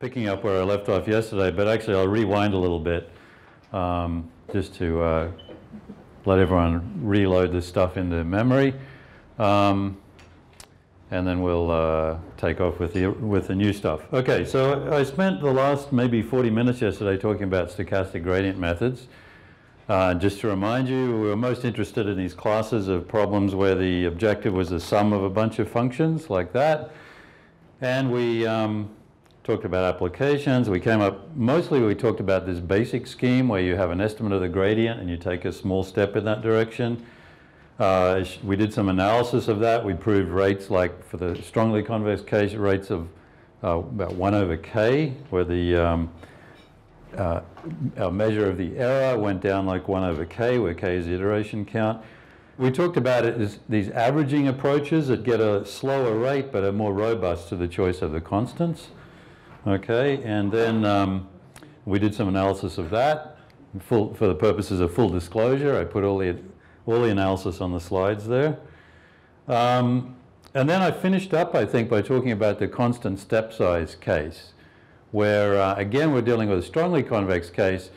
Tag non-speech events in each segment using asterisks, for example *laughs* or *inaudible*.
picking up where I left off yesterday, but actually I'll rewind a little bit um, just to uh, let everyone reload this stuff into memory. Um, and then we'll uh, take off with the, with the new stuff. Okay, so I spent the last maybe 40 minutes yesterday talking about stochastic gradient methods. Uh, just to remind you, we were most interested in these classes of problems where the objective was the sum of a bunch of functions like that. And we um, talked about applications. We came up, mostly we talked about this basic scheme where you have an estimate of the gradient and you take a small step in that direction. Uh, we did some analysis of that. We proved rates like for the strongly convex case rates of uh, about 1 over k, where the um, uh, our measure of the error went down like 1 over k, where k is the iteration count. We talked about it as these averaging approaches that get a slower rate but are more robust to the choice of the constants. Okay, and then um, we did some analysis of that. Full, for the purposes of full disclosure, I put all the, all the analysis on the slides there. Um, and then I finished up, I think, by talking about the constant step size case, where uh, again we're dealing with a strongly convex case,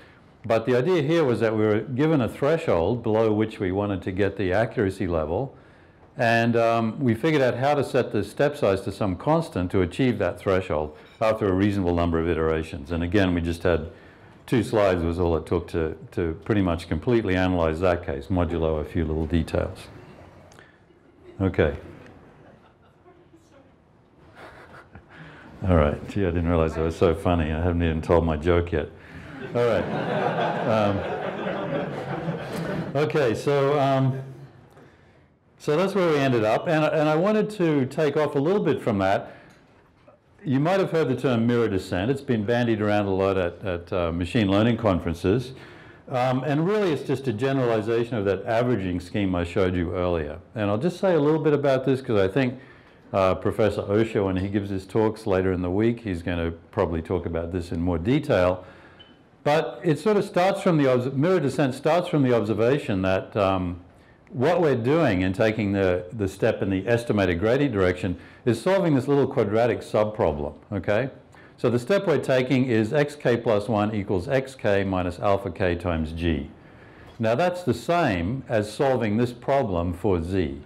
but the idea here was that we were given a threshold below which we wanted to get the accuracy level, and um, we figured out how to set the step size to some constant to achieve that threshold after a reasonable number of iterations. And again, we just had two slides was all it took to, to pretty much completely analyze that case, modulo a few little details. Okay. *laughs* All right. Gee, I didn't realize that was so funny. I haven't even told my joke yet. All right. Um, okay, so um, so that's where we ended up, and, and I wanted to take off a little bit from that you might have heard the term mirror descent. It's been bandied around a lot at, at uh, machine learning conferences. Um, and really it's just a generalization of that averaging scheme I showed you earlier. And I'll just say a little bit about this because I think uh, Professor Osher, when he gives his talks later in the week, he's going to probably talk about this in more detail. But it sort of starts from the, mirror descent starts from the observation that um, what we're doing in taking the, the step in the estimated gradient direction is solving this little quadratic subproblem, okay? So the step we're taking is xk plus 1 equals xk minus alpha k times g. Now that's the same as solving this problem for z,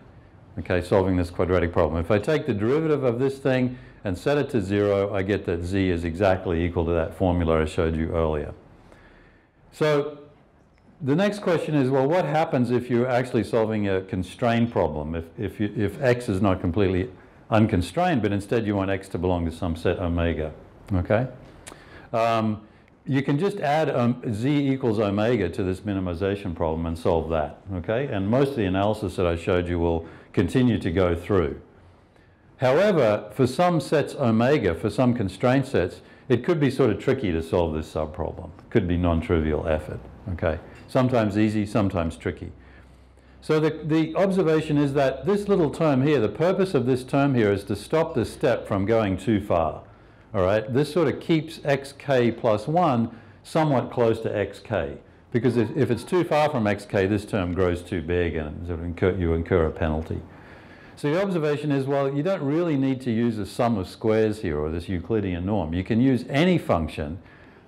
okay, solving this quadratic problem. If I take the derivative of this thing and set it to 0, I get that z is exactly equal to that formula I showed you earlier. So the next question is, well, what happens if you're actually solving a constrained problem? If, if, you, if x is not completely unconstrained, but instead you want x to belong to some set omega, okay? Um, you can just add um, z equals omega to this minimization problem and solve that, okay? And most of the analysis that I showed you will continue to go through. However, for some sets omega, for some constraint sets, it could be sort of tricky to solve this subproblem. It could be non-trivial effort, okay? Sometimes easy, sometimes tricky. So the, the observation is that this little term here, the purpose of this term here is to stop the step from going too far. All right, this sort of keeps xk plus 1 somewhat close to xk. Because if, if it's too far from xk, this term grows too big and sort of incur, you incur a penalty. So the observation is, well, you don't really need to use a sum of squares here or this Euclidean norm. You can use any function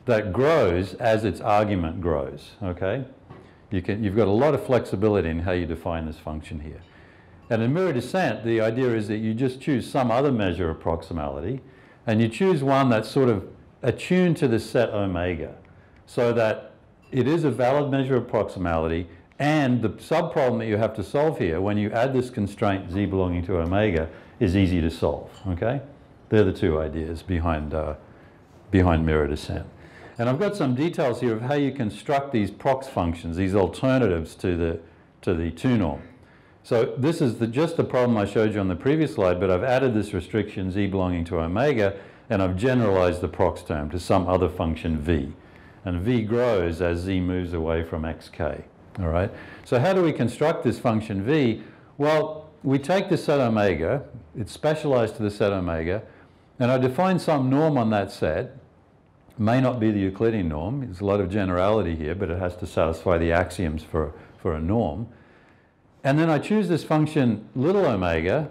that grows as its argument grows, okay? You can, you've got a lot of flexibility in how you define this function here. And in mirror descent, the idea is that you just choose some other measure of proximality, and you choose one that's sort of attuned to the set omega, so that it is a valid measure of proximality, and the subproblem that you have to solve here, when you add this constraint z belonging to omega, is easy to solve, okay? They're the two ideas behind, uh, behind mirror descent. And I've got some details here of how you construct these prox functions, these alternatives to the, to the 2 norm. So this is the, just the problem I showed you on the previous slide, but I've added this restriction z belonging to omega, and I've generalized the prox term to some other function v. And v grows as z moves away from xk. All right. So how do we construct this function v? Well, we take the set omega, it's specialized to the set omega, and I define some norm on that set, may not be the Euclidean norm. There's a lot of generality here, but it has to satisfy the axioms for, for a norm. And then I choose this function little omega,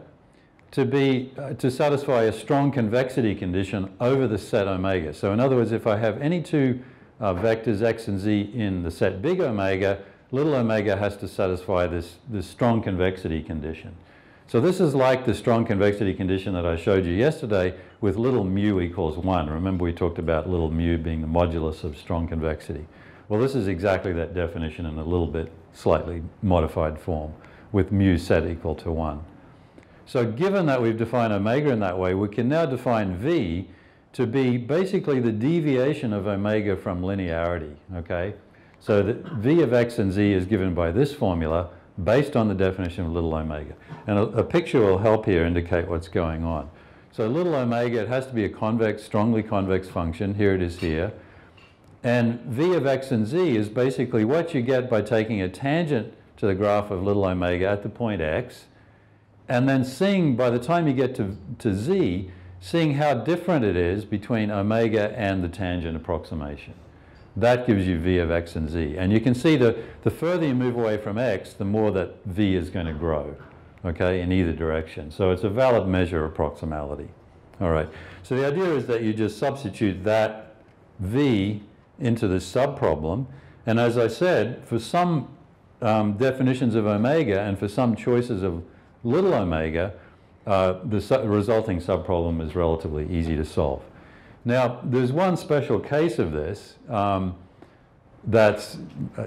to be uh, to satisfy a strong convexity condition over the set omega. So in other words, if I have any two uh, vectors x and z in the set big omega, little omega has to satisfy this, this strong convexity condition. So this is like the strong convexity condition that I showed you yesterday with little mu equals 1. Remember we talked about little mu being the modulus of strong convexity. Well, this is exactly that definition in a little bit slightly modified form with mu set equal to 1. So given that we've defined omega in that way, we can now define v to be basically the deviation of omega from linearity, okay? So that v of x and z is given by this formula based on the definition of little omega. And a, a picture will help here indicate what's going on. So little omega, it has to be a convex, strongly convex function. Here it is here. And v of x and z is basically what you get by taking a tangent to the graph of little omega at the point x, and then seeing, by the time you get to, to z, seeing how different it is between omega and the tangent approximation. That gives you v of x and z. And you can see that the further you move away from x, the more that v is going to grow, okay, in either direction. So it's a valid measure of proximality. All right. So the idea is that you just substitute that v into the subproblem. And as I said, for some um, definitions of omega and for some choices of little omega, uh, the su resulting subproblem is relatively easy to solve. Now, there's one special case of this um, that's uh,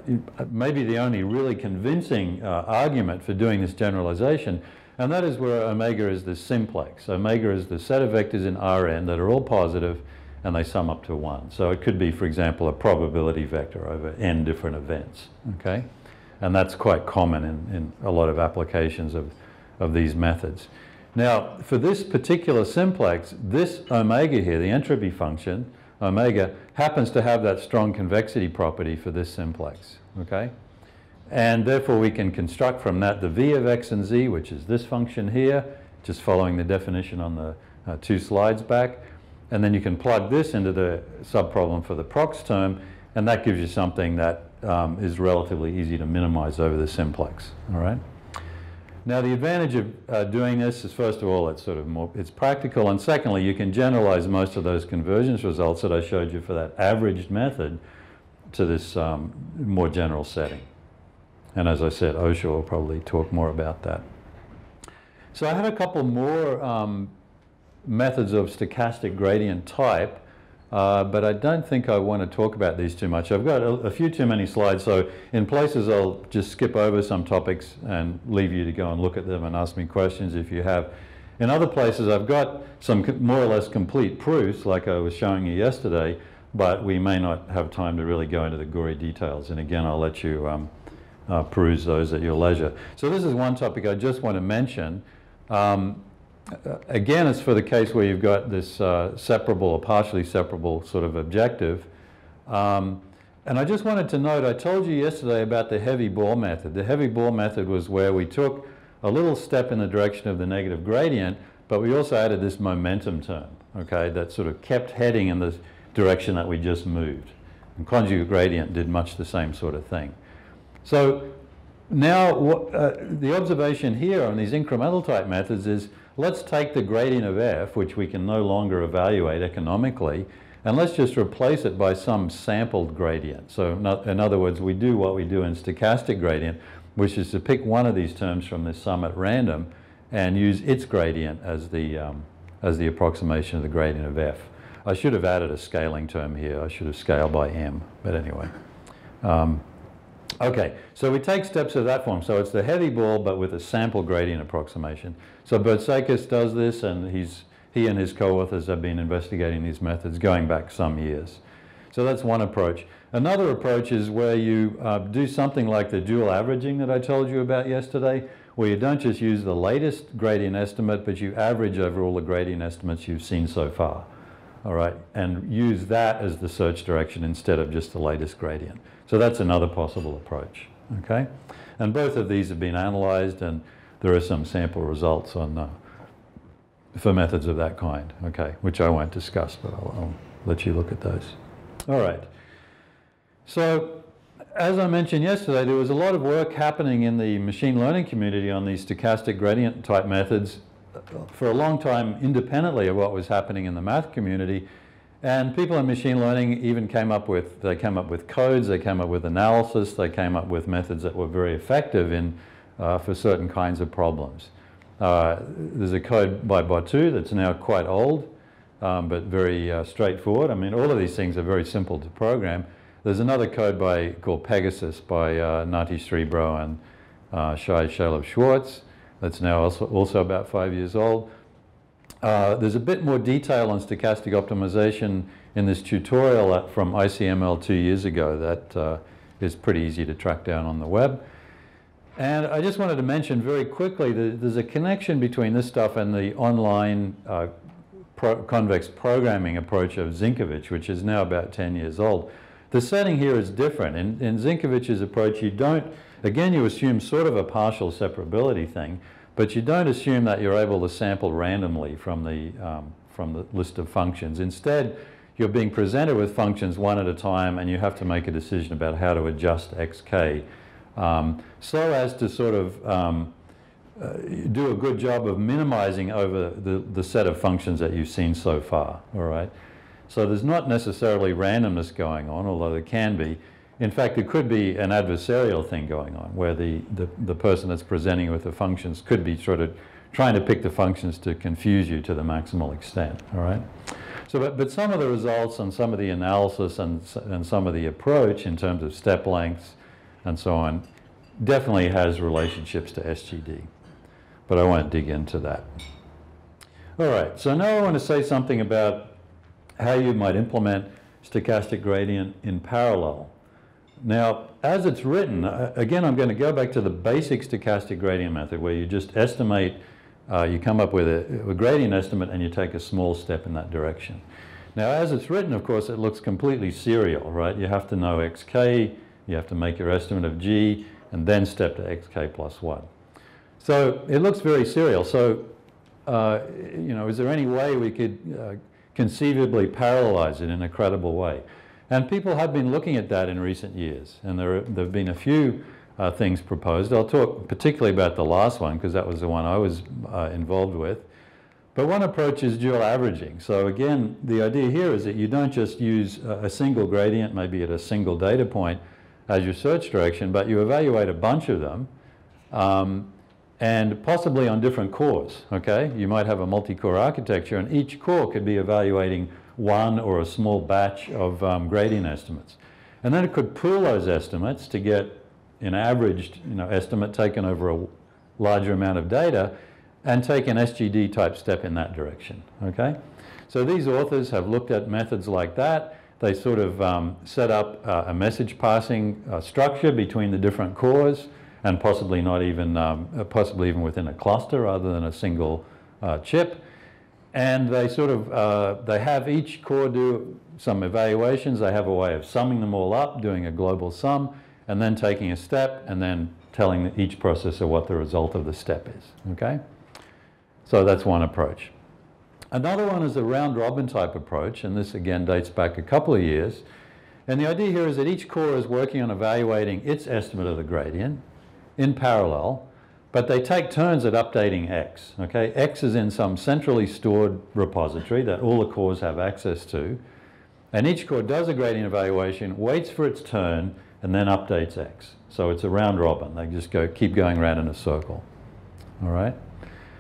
maybe the only really convincing uh, argument for doing this generalization, and that is where omega is the simplex. Omega is the set of vectors in Rn that are all positive and they sum up to 1. So it could be, for example, a probability vector over n different events, okay? And that's quite common in, in a lot of applications of, of these methods. Now, for this particular simplex, this omega here, the entropy function, omega, happens to have that strong convexity property for this simplex, okay? And therefore we can construct from that the v of x and z, which is this function here, just following the definition on the uh, two slides back. And then you can plug this into the subproblem for the prox term, and that gives you something that um, is relatively easy to minimize over the simplex, all right? Now the advantage of uh, doing this is first of all it's sort of more, it's practical and secondly you can generalize most of those convergence results that I showed you for that averaged method to this um, more general setting. And as I said, Osher will probably talk more about that. So I have a couple more um, methods of stochastic gradient type uh, but I don't think I want to talk about these too much. I've got a, a, few too many slides, so in places I'll just skip over some topics and leave you to go and look at them and ask me questions if you have. In other places I've got some more or less complete proofs like I was showing you yesterday, but we may not have time to really go into the gory details. And again, I'll let you um, uh, peruse those at your leisure. So this is one topic I just want to mention. Um, again, it's for the case where you've got this uh, separable or partially separable sort of objective. Um, and I just wanted to note, I told you yesterday about the heavy ball method. The heavy ball method was where we took a little step in the direction of the negative gradient, but we also added this momentum term, okay, that sort of kept heading in the direction that we just moved. And conjugate gradient did much the same sort of thing. So now uh, the observation here on these incremental type methods is let's take the gradient of f, which we can no longer evaluate economically, and let's just replace it by some sampled gradient. So in other words, we do what we do in stochastic gradient, which is to pick one of these terms from this sum at random and use its gradient as the, um, as the approximation of the gradient of f. I should have added a scaling term here. I should have scaled by m, but anyway. Um, Okay, so we take steps of that form. So it's the heavy ball, but with a sample gradient approximation. So Bertsekas does this, and he's, he and his co-authors have been investigating these methods going back some years. So that's one approach. Another approach is where you uh, do something like the dual averaging that I told you about yesterday, where you don't just use the latest gradient estimate, but you average over all the gradient estimates you've seen so far. All right, and use that as the search direction instead of just the latest gradient. So that's another possible approach, okay? And both of these have been analyzed and there are some sample results on for methods of that kind, okay, which I won't discuss, but I'll, I'll let you look at those. All right. So as I mentioned yesterday, there was a lot of work happening in the machine learning community on these stochastic gradient type methods for a long time independently of what was happening in the math community. And people in machine learning even came up with, they came up with codes, they came up with analysis, they came up with methods that were very effective in, uh, for certain kinds of problems. Uh, there's a code by Bottou that's now quite old, um, but very uh, straightforward. I mean, all of these things are very simple to program. There's another code by, called Pegasos by uh, Nati Srebro and uh, Shai Shalev Shwartz that's now also, also about five years old. Uh, there's a bit more detail on stochastic optimization in this tutorial from ICML two years ago that uh, is pretty easy to track down on the web. And I just wanted to mention very quickly that there's a connection between this stuff and the online uh, pro convex programming approach of Zinkevich, which is now about 10 years old. The setting here is different. In, in Zinkevich's approach, you don't, again, you assume sort of a partial separability thing, but you don't assume that you're able to sample randomly from the, um, from the list of functions. Instead, you're being presented with functions one at a time and you have to make a decision about how to adjust xk um, so as to sort of um, uh, do a good job of minimizing over the, the set of functions that you've seen so far, all right? So there's not necessarily randomness going on, although there can be. In fact, it could be an adversarial thing going on where the, the, the person that's presenting with the functions could be sort of trying to pick the functions to confuse you to the maximal extent, all right? So, but, but some of the results and some of the analysis and, and some of the approach in terms of step lengths and so on definitely has relationships to SGD. But I won't dig into that. All right, so now I want to say something about how you might implement stochastic gradient in parallel. Now, as it's written, uh, again, I'm going to go back to the basic stochastic gradient method where you just estimate, uh, you come up with a, a, gradient estimate and you take a small step in that direction. Now, as it's written, of course, it looks completely serial, right? You have to know xk, you have to make your estimate of g, and then step to xk plus 1. So it looks very serial. So, uh, you know, is there any way we could uh, conceivably parallelize it in a credible way? And people have been looking at that in recent years, and there, there have been a few uh, things proposed. I'll talk particularly about the last one because that was the one I was uh, involved with. But one approach is dual averaging. So again, the idea here is that you don't just use a, single gradient, maybe at a single data point, as your search direction, but you evaluate a bunch of them, um, and possibly on different cores, okay? You might have a multi-core architecture, and each core could be evaluating one or a small batch of um, gradient estimates. And then it could pool those estimates to get an averaged you know, estimate taken over a larger amount of data and take an SGD type step in that direction, okay? So these authors have looked at methods like that. They sort of um, set up uh, a message passing uh, structure between the different cores and possibly not even, um, possibly even within a cluster rather than a single uh, chip. And they sort of, uh, they have each core do some evaluations. They have a way of summing them all up, doing a global sum, and then taking a step, and then telling each processor what the result of the step is, okay? So that's one approach. Another one is a round robin type approach, and this again dates back a couple of years. And the idea here is that each core is working on evaluating its estimate of the gradient in parallel, but they take turns at updating X. Okay, X is in some centrally stored repository that all the cores have access to. And each core does a gradient evaluation, waits for its turn, and then updates X. So it's a round robin. They just go keep going around in a circle. All right?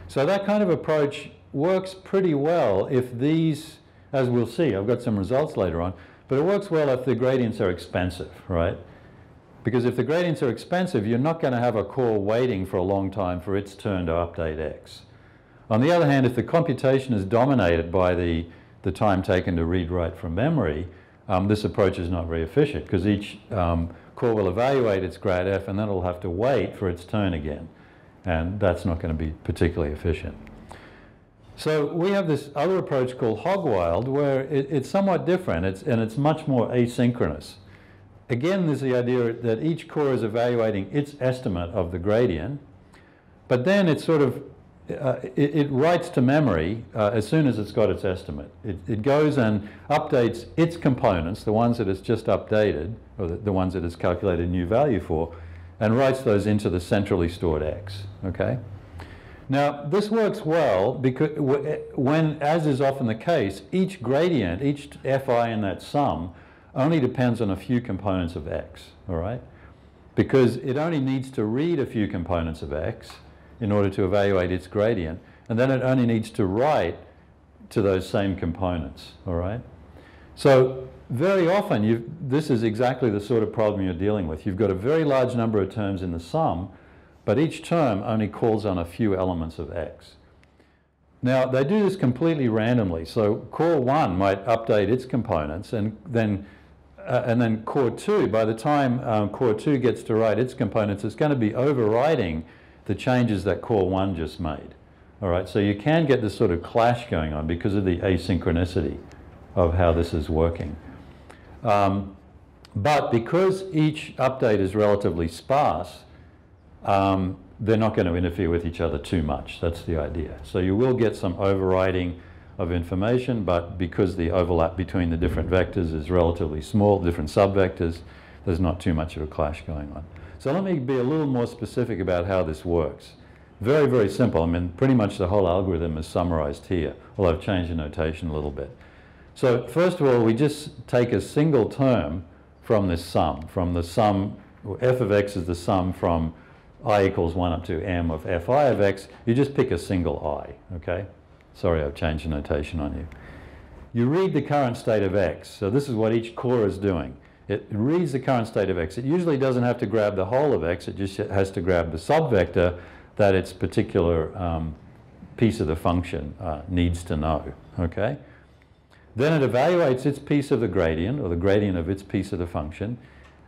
So that kind of approach works pretty well if these, as we'll see, I've got some results later on, but it works well if the gradients are expensive, right? Because if the gradients are expensive, you're not going to have a core waiting for a long time for its turn to update x. On the other hand, if the computation is dominated by the, the time taken to read write from memory, um, this approach is not very efficient because each um, core will evaluate its grad f and then it'll have to wait for its turn again. And that's not going to be particularly efficient. So we have this other approach called Hogwild where it, it's somewhat different it's, and it's much more asynchronous. Again, there's the idea that each core is evaluating its estimate of the gradient, but then it sort of, uh, it, it, writes to memory uh, as soon as it's got its estimate. It, it, goes and updates its components, the ones that it's just updated, or the, the ones that it's calculated a new value for, and writes those into the centrally stored X, okay? Now, this works well because when, as is often the case, each gradient, each fi in that sum, only depends on a few components of x, all right? Because it only needs to read a few components of x in order to evaluate its gradient, and then it only needs to write to those same components, all right? So very often, this is exactly the sort of problem you're dealing with. You've got a very large number of terms in the sum, but each term only calls on a few elements of x. Now, they do this completely randomly. So core 1 might update its components, and then, uh, and then core 2, by the time um, core 2 gets to write its components, it's going to be overriding the changes that core 1 just made. All right, so you can get this sort of clash going on because of the asynchronicity of how this is working. Um, but because each update is relatively sparse, um, they're not going to interfere with each other too much. That's the idea. So you will get some overriding of information, but because the overlap between the different vectors is relatively small, different subvectors, there's not too much of a clash going on. So let me be a little more specific about how this works. Very, very simple. I mean, pretty much the whole algorithm is summarized here, although I've changed the notation a little bit. So first of all, we just take a single term from this sum, from the sum, f of x is the sum from i equals 1 up to m of fi of x, you just pick a single i, okay? Sorry, I've changed the notation on you. You read the current state of x. So this is what each core is doing. It reads the current state of x. It usually doesn't have to grab the whole of x. It just has to grab the subvector that its particular um, piece of the function uh, needs to know, okay? Then it evaluates its piece of the gradient, or the gradient of its piece of the function,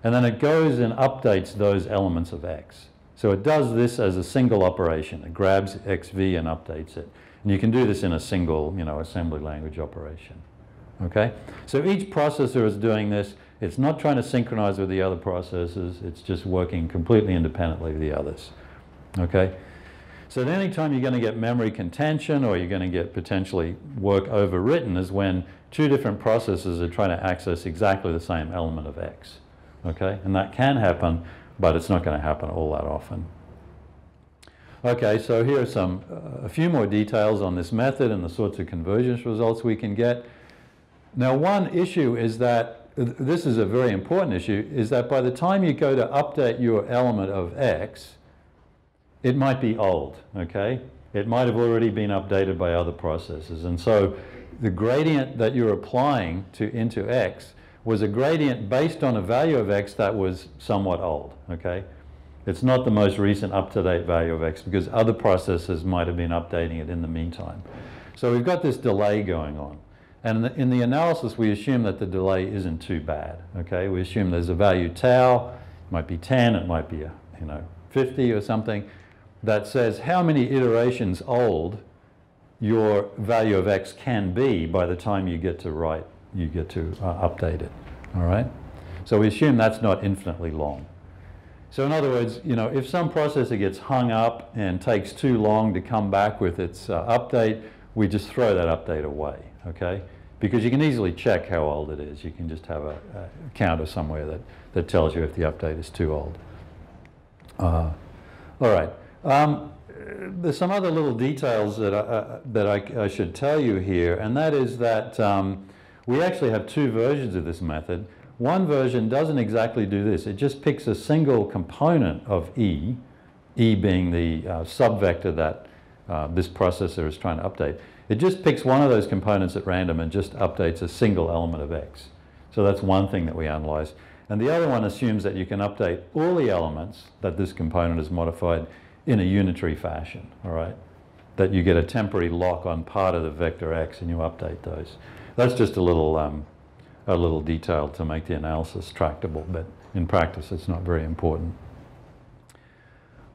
and then it goes and updates those elements of x. So it does this as a single operation. It grabs xv and updates it. And you can do this in a single, you know, assembly language operation. Okay? So each processor is doing this. It's not trying to synchronize with the other processors. It's just working completely independently of the others. Okay? So then anytime you're going to get memory contention or you're going to get potentially work overwritten is when two different processors are trying to access exactly the same element of X. Okay? And that can happen but it's not going to happen all that often. Okay, so here are some, uh, a few more details on this method and the sorts of convergence results we can get. Now one issue is that, this is a very important issue, is that by the time you go to update your element of x, it might be old, okay? It might have already been updated by other processes. And so the gradient that you're applying to into x was a gradient based on a value of x that was somewhat old, okay? It's not the most recent up-to-date value of x because other processes might have been updating it in the meantime. So we've got this delay going on. And in the, analysis, we assume that the delay isn't too bad, okay? We assume there's a value tau, it might be 10, it might be, a, you know, 50 or something, that says how many iterations old your value of x can be by the time you get to write you get to uh, update it, all right? So we assume that's not infinitely long. So in other words, you know, if some processor gets hung up and takes too long to come back with its uh, update, we just throw that update away, okay? Because you can easily check how old it is. You can just have a, a counter somewhere that, that tells you if the update is too old. Uh, all right. Um, there's some other little details that I, uh, that I, I, should tell you here, and that is that um, we actually have two versions of this method. One version doesn't exactly do this. It just picks a single component of E, E being the uh, subvector that uh, this processor is trying to update. It just picks one of those components at random and just updates a single element of X. So that's one thing that we analyze. And the other one assumes that you can update all the elements that this component is modified in a unitary fashion, all right? That you get a temporary lock on part of the vector X and you update those. That's just a little, um, a little detail to make the analysis tractable, but in practice it's not very important.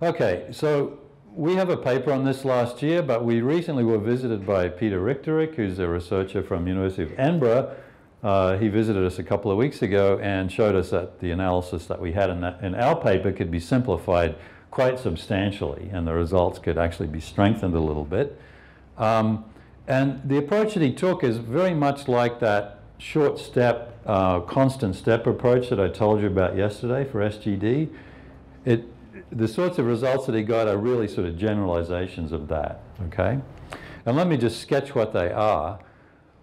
Okay, so we have a paper on this last year, but we recently were visited by Peter Richtárik, who's a researcher from University of Edinburgh. Uh, he visited us a couple of weeks ago and showed us that the analysis that we had in, that, in our paper could be simplified quite substantially, and the results could actually be strengthened a little bit. Um, and the approach that he took is very much like that short step, uh, constant step approach that I told you about yesterday for SGD. It, the sorts of results that he got are really sort of generalizations of that, okay? And let me just sketch what they are.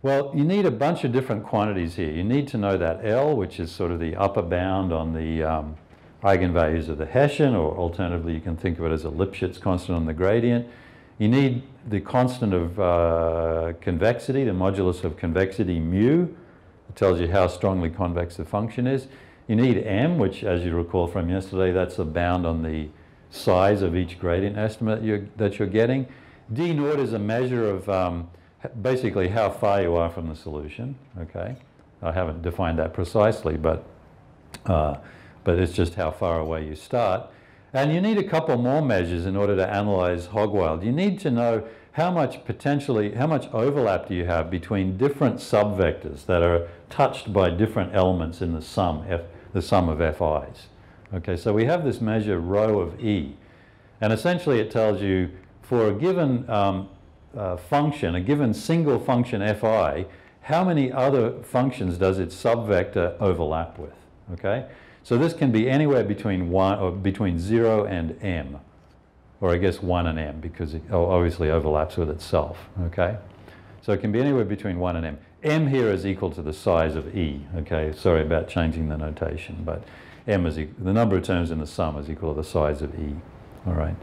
Well, you need a bunch of different quantities here. You need to know that L, which is sort of the upper bound on the um, eigenvalues of the Hessian, or alternatively you can think of it as a Lipschitz constant on the gradient. You need the constant of uh, convexity, the modulus of convexity mu. It tells you how strongly convex the function is. You need m, which as you recall from yesterday, that's the bound on the size of each gradient estimate you're, that you're getting. D naught is a measure of um, basically how far you are from the solution, okay? I haven't defined that precisely, but, uh, but it's just how far away you start. And you need a couple more measures in order to analyze Hogwild. You need to know how much potentially, how much overlap do you have between different subvectors that are touched by different elements in the sum, F, the sum of FIs. Okay, so we have this measure rho of E. And essentially it tells you for a given um, uh, function, a given single function fi, how many other functions does its subvector overlap with? Okay, so this can be anywhere between one or between zero and m, or I guess one and m because it obviously overlaps with itself. Okay, so it can be anywhere between one and m. m here is equal to the size of e. Okay, sorry about changing the notation, but m is the number of terms in the sum is equal to the size of e. All right.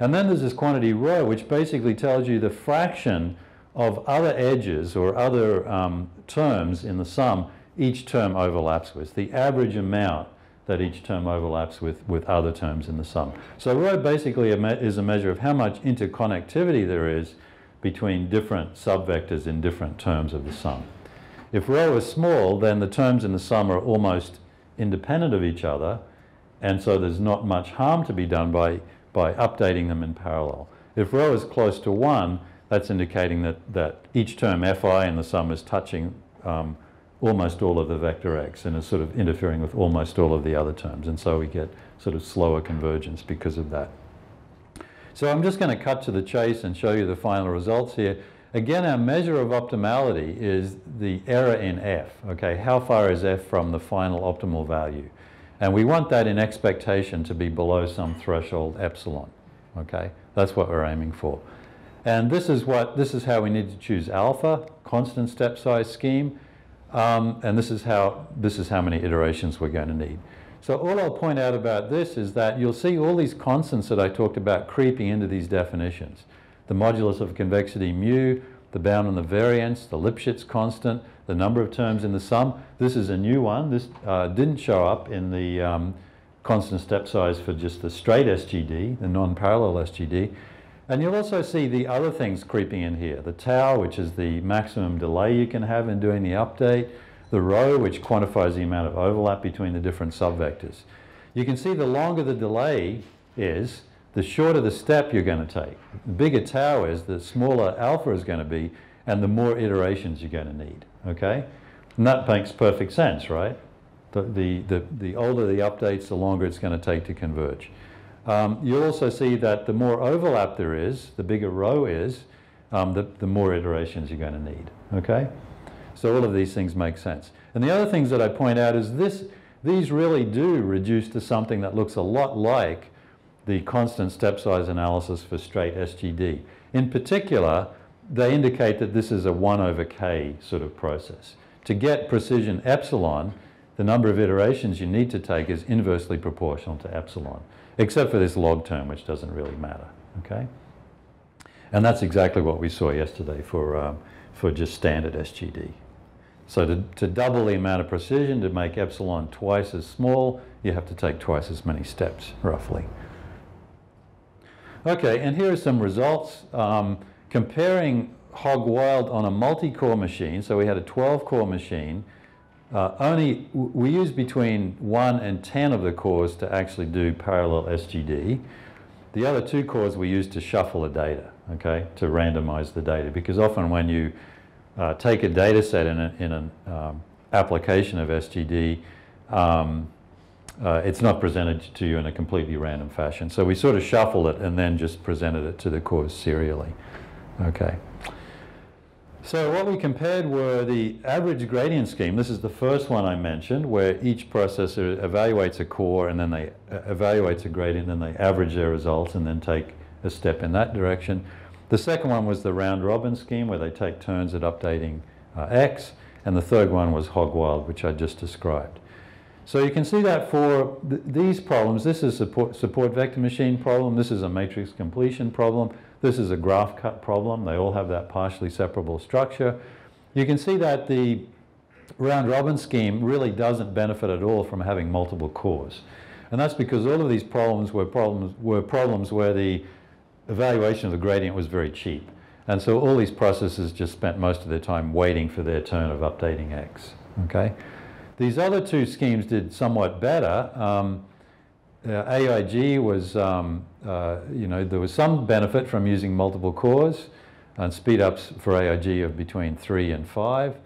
And then there's this quantity rho, which basically tells you the fraction of other edges or other um, terms in the sum each term overlaps with, the average amount that each term overlaps with, with other terms in the sum. So rho basically is a measure of how much interconnectivity there is between different subvectors in different terms of the sum. If rho is small, then the terms in the sum are almost independent of each other, and so there's not much harm to be done by by updating them in parallel. If rho is close to 1, that's indicating that, that each term fi in the sum is touching um, almost all of the vector x and is sort of interfering with almost all of the other terms. And so we get sort of slower convergence because of that. So I'm just going to cut to the chase and show you the final results here. Again, our measure of optimality is the error in f. Okay, how far is f from the final optimal value? And we want that in expectation to be below some threshold epsilon. Okay, that's what we're aiming for. And this is what this is how we need to choose alpha, constant step size scheme, um, and this is how this is how many iterations we're going to need. So all I'll point out about this is that you'll see all these constants that I talked about creeping into these definitions. The modulus of convexity mu, the bound on the variance, the Lipschitz constant, the number of terms in the sum. This is a new one. This uh, didn't show up in the um, constant step size for just the straight SGD, the non-parallel SGD. And you'll also see the other things creeping in here. The tau, which is the maximum delay you can have in doing the update. The rho, which quantifies the amount of overlap between the different subvectors. You can see the longer the delay is, the shorter the step you're going to take. The bigger tau is, the smaller alpha is going to be, and the more iterations you're going to need okay? And that makes perfect sense, right? The, the, the, the older the updates, the longer it's going to take to converge. Um, you'll also see that the more overlap there is, the bigger rho is, um, the, the more iterations you're going to need, okay? So all of these things make sense. And the other things that I point out is this, these really do reduce to something that looks a lot like the constant step size analysis for straight SGD. In particular, they indicate that this is a 1 over k sort of process. To get precision epsilon, the number of iterations you need to take is inversely proportional to epsilon, except for this log term, which doesn't really matter, okay? And that's exactly what we saw yesterday for, um, for just standard SGD. So to, to double the amount of precision, to make epsilon twice as small, you have to take twice as many steps, roughly. Okay, and here are some results. Um, comparing Hog-Wild on a multi-core machine, so we had a 12-core machine, uh, only we use between 1 and 10 of the cores to actually do parallel SGD. The other two cores we use to shuffle the data, okay, to randomize the data, because often when you uh, take a data set in, a, in an um, application of SGD, um, uh, it's not presented to you in a completely random fashion. So we sort of shuffled it and then just presented it to the cores serially. Okay. So what we compared were the average gradient scheme. This is the first one I mentioned, where each processor evaluates a core and then they uh, evaluates a gradient and they average their results and then take a step in that direction. The second one was the round robin scheme, where they take turns at updating uh, X. And the third one was Hogwild, which I just described. So you can see that for th these problems, this is a support, support vector machine problem, this is a matrix completion problem, this is a graph cut problem. They all have that partially separable structure. You can see that the round robin scheme really doesn't benefit at all from having multiple cores. And that's because all of these problems were problems, were problems where the evaluation of the gradient was very cheap. And so all these processes just spent most of their time waiting for their turn of updating X. Okay? These other two schemes did somewhat better. Um, AIG was, um, uh, you know, there was some benefit from using multiple cores and speed ups for AIG of between three and five.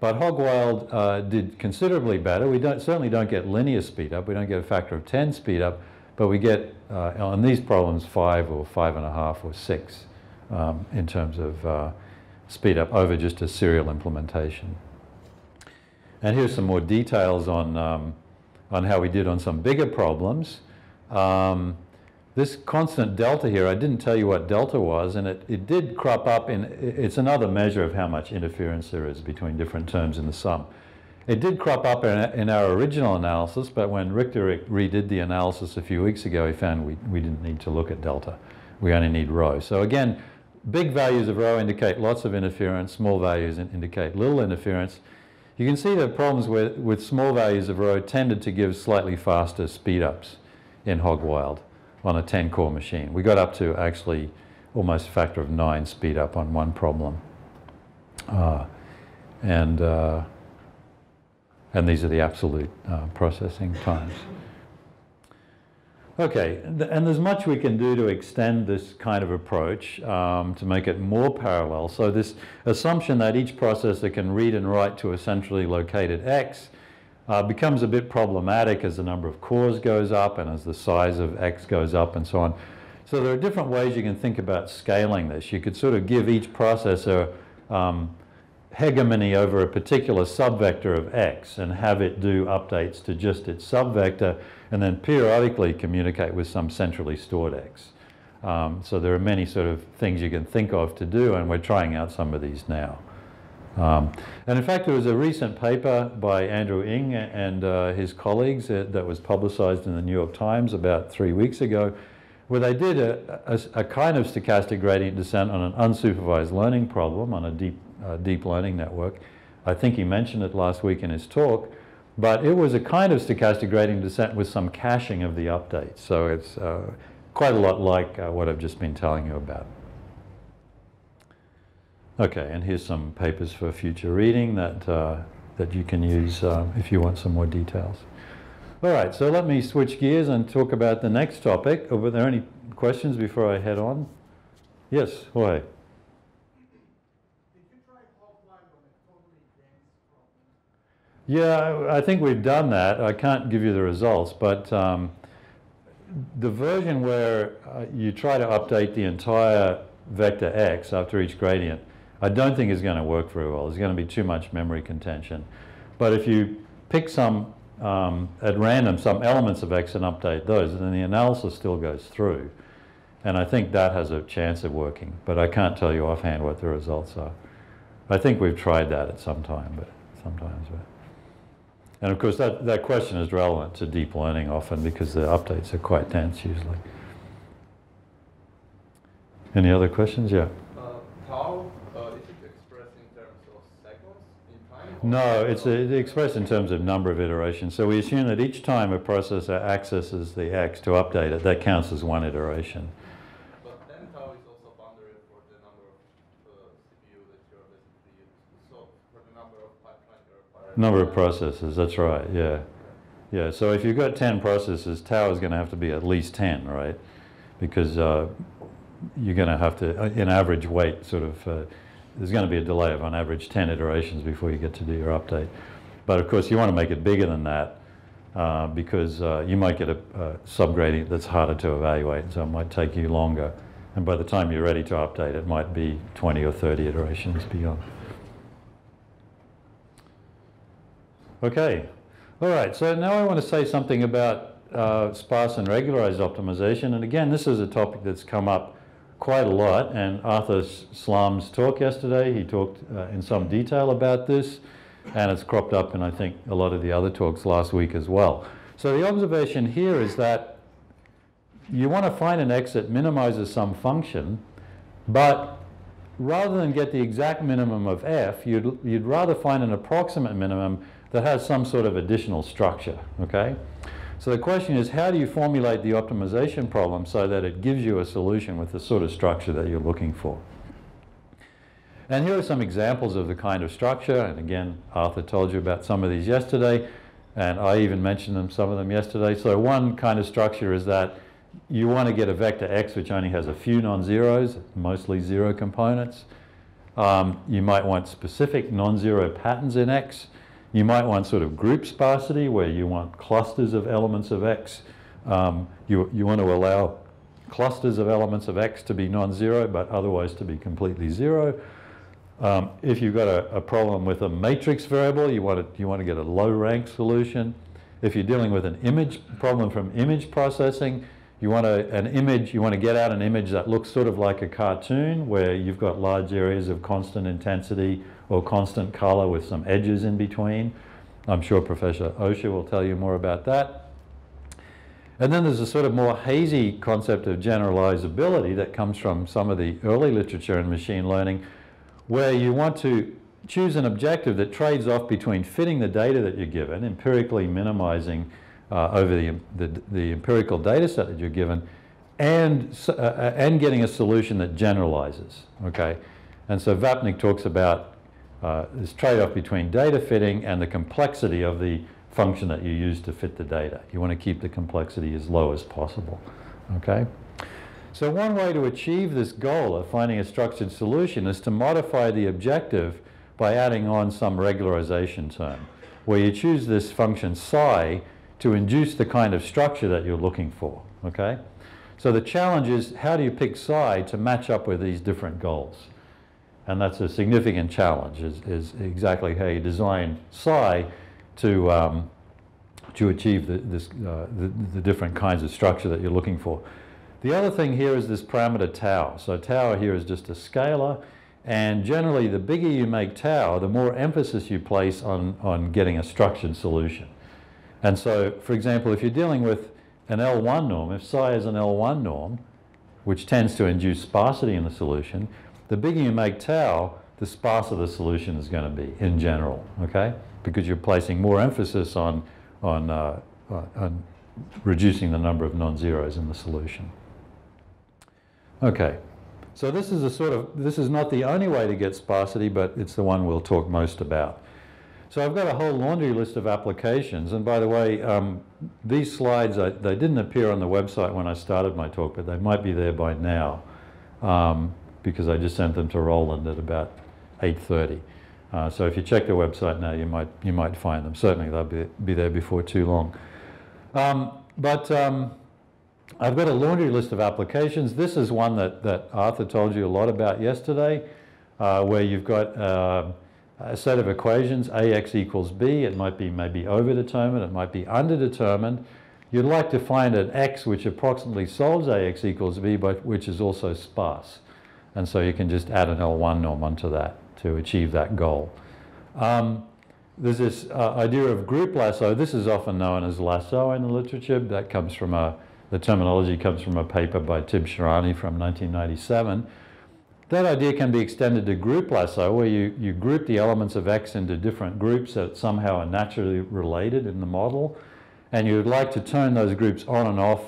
But Hogwild uh, did considerably better. We don't, certainly don't get linear speed up. We don't get a factor of 10 speed up, but we get, uh, on these problems, five or five and a half or six um, in terms of uh, speed up over just a serial implementation. And here's some more details on um, on how we did on some bigger problems. Um, this constant delta here, I didn't tell you what delta was, and it, it did crop up in, it's another measure of how much interference there is between different terms in the sum. It did crop up in, in our original analysis, but when Richter redid the analysis a few weeks ago, he found we, we didn't need to look at delta. We only need rho. So again, big values of rho indicate lots of interference, small values indicate little interference. You can see that problems with, with small values of rho tended to give slightly faster speedups in Hogwild on a 10 core machine. We got up to actually almost a factor of nine speed up on one problem. Uh, and, uh, and these are the absolute uh, processing times. Okay, and there's much we can do to extend this kind of approach um, to make it more parallel. So this assumption that each processor can read and write to a centrally located X uh, becomes a bit problematic as the number of cores goes up and as the size of X goes up and so on. So there are different ways you can think about scaling this. You could sort of give each processor um, hegemony over a particular subvector of X and have it do updates to just its subvector and then periodically communicate with some centrally stored X. Um, so there are many sort of things you can think of to do, and we're trying out some of these now. Um, and in fact, there was a recent paper by Andrew Ng and uh, his colleagues uh, that was publicized in the New York Times about three weeks ago, where they did a, a, a kind of stochastic gradient descent on an unsupervised learning problem on a deep, uh, deep learning network. I think he mentioned it last week in his talk. But it was a kind of stochastic gradient descent with some caching of the updates. So it's uh, quite a lot like uh, what I've just been telling you about. Okay, and here's some papers for future reading that, uh, that you can use uh, if you want some more details. All right, so let me switch gears and talk about the next topic. Are there any questions before I head on? Yes, Jorge. Yeah, I think we've done that. I can't give you the results, but um, the version where uh, you try to update the entire vector x after each gradient, I don't think is going to work very well. There's going to be too much memory contention. But if you pick some, um, at random, some elements of x and update those, then the analysis still goes through. And I think that has a chance of working, but I can't tell you offhand what the results are. I think we've tried that at some time, but sometimes. But and of course, that, that question is relevant to deep learning often because the updates are quite dense usually. Any other questions? Yeah. Uh, tau, uh, is it expressed in terms of seconds in time? No, it's, a, it's expressed in terms of number of iterations. So we assume that each time a processor accesses the X to update it, that counts as one iteration. But then tau is also boundary for the number of uh, CPU that you're basically using. So for the number of processes, that's right, yeah. Yeah, so if you've got 10 processes, tau is going to have to be at least 10, right? Because uh, you're going to have to, uh, in average wait, sort of, uh, there's going to be a delay of on average 10 iterations before you get to do your update. But of course, you want to make it bigger than that uh, because uh, you might get a, a subgradient that's harder to evaluate, so it might take you longer. And by the time you're ready to update, it might be 20 or 30 iterations beyond. Okay, all right, so now I want to say something about uh, sparse and regularized optimization. And again, this is a topic that's come up quite a lot. And Arthur Szlam's talk yesterday, he talked uh, in some detail about this. And it's cropped up in, I think, a lot of the other talks last week as well. So the observation here is that you want to find an x that minimizes some function, but rather than get the exact minimum of f, you'd, you'd rather find an approximate minimum that has some sort of additional structure, okay? So the question is, how do you formulate the optimization problem so that it gives you a solution with the sort of structure that you're looking for? And here are some examples of the kind of structure. And again, Arthur told you about some of these yesterday, and I even mentioned them, some of them yesterday. So one kind of structure is that you want to get a vector x which only has a few non-zeros, mostly zero components. Um, you might want specific non-zero patterns in x. You might want sort of group sparsity where you want clusters of elements of x. Um, you, you want to allow clusters of elements of x to be non-zero but otherwise to be completely zero. Um, if you've got a, a, problem with a matrix variable, you want, to, you want to get a low rank solution. If you're dealing with an image problem from image processing, you want a, an image, you want to get out an image that looks sort of like a cartoon where you've got large areas of constant intensity or constant color with some edges in between. I'm sure Professor Osher will tell you more about that. And then there's a sort of more hazy concept of generalizability that comes from some of the early literature in machine learning where you want to choose an objective that trades off between fitting the data that you're given, empirically minimizing uh, over the, the, the, empirical data set that you're given and, uh, uh, and getting a solution that generalizes, okay? And so Vapnik talks about uh, this trade-off between data fitting and the complexity of the function that you use to fit the data. You want to keep the complexity as low as possible, okay? So one way to achieve this goal of finding a structured solution is to modify the objective by adding on some regularization term, where you choose this function psi to induce the kind of structure that you're looking for, okay? So the challenge is how do you pick psi to match up with these different goals? And that's a significant challenge, is, is exactly how you design psi to, um, to achieve the, this, uh, the, the different kinds of structure that you're looking for. The other thing here is this parameter tau. So tau here is just a scalar, and generally the bigger you make tau, the more emphasis you place on, on getting a structured solution. And so, for example, if you're dealing with an L1 norm, if psi is an L1 norm, which tends to induce sparsity in the solution, the bigger you make tau, the sparser the solution is going to be in general, okay? Because you're placing more emphasis on, on, uh, on reducing the number of non-zeros in the solution. Okay, so this is a sort of, this is not the only way to get sparsity, but it's the one we'll talk most about. So I've got a whole laundry list of applications. And by the way, um, these slides, I, they didn't appear on the website when I started my talk, but they might be there by now um, because I just sent them to Roland at about 8.30. Uh, so if you check the website now, you might, you might find them. Certainly they'll be, be there before too long. Um, but um, I've got a laundry list of applications. This is one that, that Arthur told you a lot about yesterday, uh, where you've got uh, a set of equations, ax equals b, it might be maybe overdetermined, it might be underdetermined. You'd like to find an x which approximately solves ax equals b, but which is also sparse. And so you can just add an L1 norm onto that to achieve that goal. Um, there's this uh, idea of group lasso. This is often known as lasso in the literature. That comes from a, the terminology comes from a paper by Tibshirani from 1997. That idea can be extended to group lasso, where you, you group the elements of X into different groups that somehow are naturally related in the model, and you would like to turn those groups on and off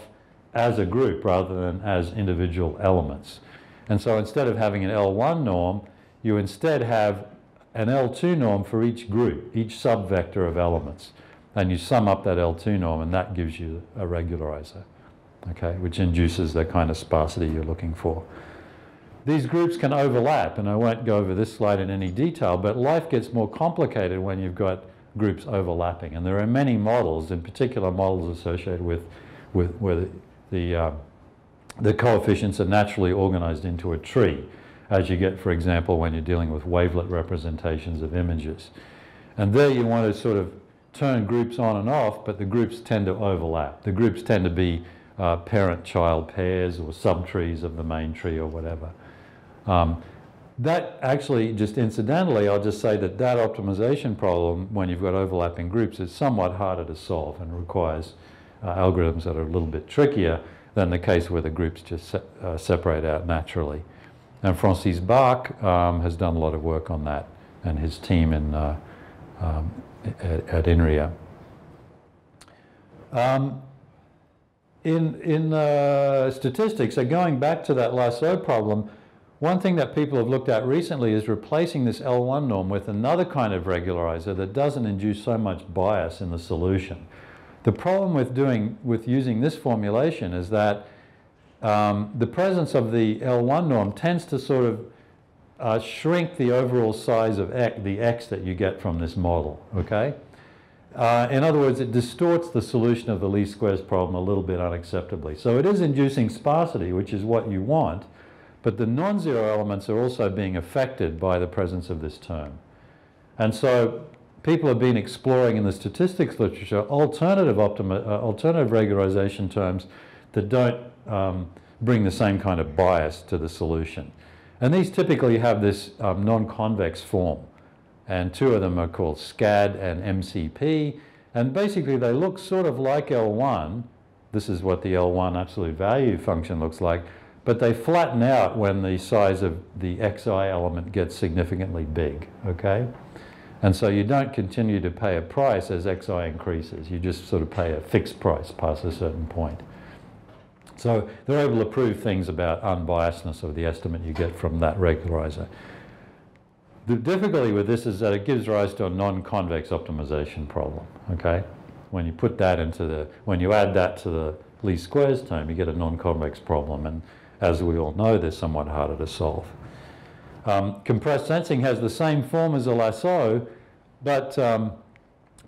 as a group rather than as individual elements. And so instead of having an L1 norm, you instead have an L2 norm for each group, each subvector of elements. And you sum up that L2 norm and that gives you a regularizer, okay, which induces the kind of sparsity you're looking for. These groups can overlap, and I won't go over this slide in any detail, but life gets more complicated when you've got groups overlapping. And there are many models, in particular models associated with, with the, the, uh, the coefficients are naturally organized into a tree, as you get, for example, when you're dealing with wavelet representations of images. And there you want to sort of turn groups on and off, but the groups tend to overlap. The groups tend to be uh, parent-child pairs or subtrees of the main tree or whatever. Um, that actually, just incidentally, I'll just say that that optimization problem, when you've got overlapping groups, is somewhat harder to solve and requires uh, algorithms that are a little bit trickier than the case where the groups just se uh, separate out naturally. And Francis Bach um, has done a lot of work on that, and his team in, uh, um, at, at, INRIA. Um, in in uh, statistics, so going back to that lasso problem, one thing that people have looked at recently is replacing this L1 norm with another kind of regularizer that doesn't induce so much bias in the solution. The problem with doing, with using this formulation is that um, the presence of the L1 norm tends to sort of uh, shrink the overall size of X, the X that you get from this model, okay? Uh, in other words, it distorts the solution of the least squares problem a little bit unacceptably. So it is inducing sparsity, which is what you want, but the non-zero elements are also being affected by the presence of this term. And so people have been exploring in the statistics literature alternative, optima, uh, alternative regularization terms that don't um, bring the same kind of bias to the solution. And these typically have this um, non-convex form. And two of them are called SCAD and MCP. And basically they look sort of like L1. This is what the L1 absolute value function looks like but they flatten out when the size of the xi element gets significantly big, okay? And so you don't continue to pay a price as xi increases. You just sort of pay a fixed price past a certain point. So they're able to prove things about unbiasedness of the estimate you get from that regularizer. The difficulty with this is that it gives rise to a non-convex optimization problem, okay? When you put that into the, when you add that to the least squares term, you get a non-convex problem. And as we all know, they're somewhat harder to solve. Um, compressed sensing has the same form as a lasso, but um,